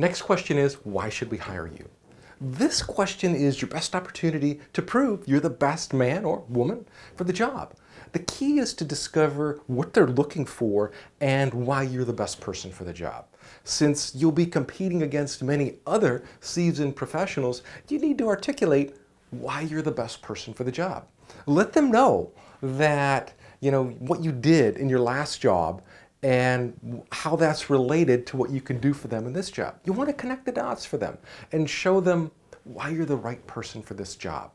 Next question is, why should we hire you? This question is your best opportunity to prove you're the best man or woman for the job. The key is to discover what they're looking for and why you're the best person for the job. Since you'll be competing against many other seasoned professionals, you need to articulate why you're the best person for the job. Let them know that, you know, what you did in your last job and how that's related to what you can do for them in this job. You want to connect the dots for them and show them why you're the right person for this job.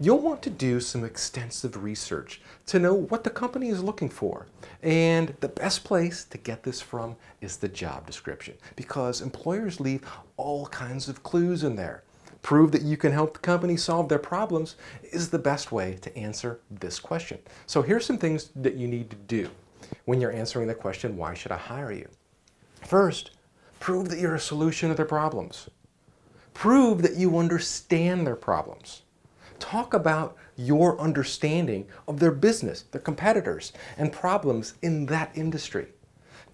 You'll want to do some extensive research to know what the company is looking for. And the best place to get this from is the job description because employers leave all kinds of clues in there. Prove that you can help the company solve their problems is the best way to answer this question. So here's some things that you need to do when you're answering the question, why should I hire you? First, prove that you're a solution to their problems. Prove that you understand their problems. Talk about your understanding of their business, their competitors, and problems in that industry.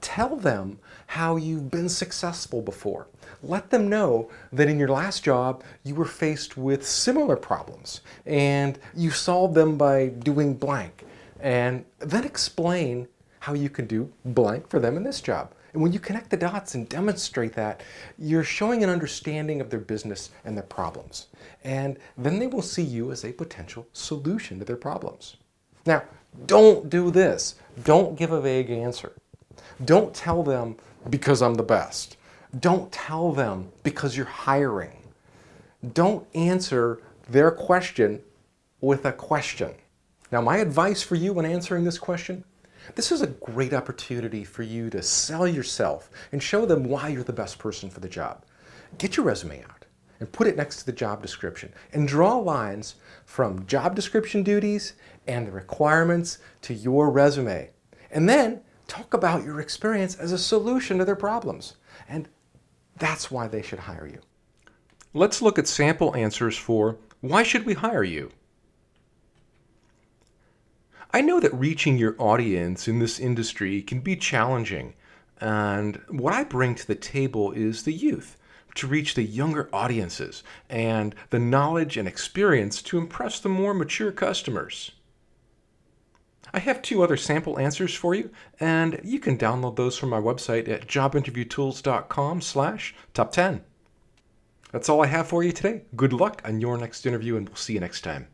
Tell them how you've been successful before. Let them know that in your last job you were faced with similar problems and you solved them by doing blank. And then explain how you can do blank for them in this job. And when you connect the dots and demonstrate that, you're showing an understanding of their business and their problems. And then they will see you as a potential solution to their problems. Now, don't do this. Don't give a vague answer. Don't tell them because I'm the best. Don't tell them because you're hiring. Don't answer their question with a question. Now, my advice for you when answering this question this is a great opportunity for you to sell yourself and show them why you're the best person for the job. Get your resume out and put it next to the job description and draw lines from job description duties and the requirements to your resume. And then talk about your experience as a solution to their problems. And that's why they should hire you. Let's look at sample answers for why should we hire you? I know that reaching your audience in this industry can be challenging, and what I bring to the table is the youth to reach the younger audiences and the knowledge and experience to impress the more mature customers. I have two other sample answers for you, and you can download those from my website at jobinterviewtools.com slash top 10. That's all I have for you today. Good luck on your next interview, and we'll see you next time.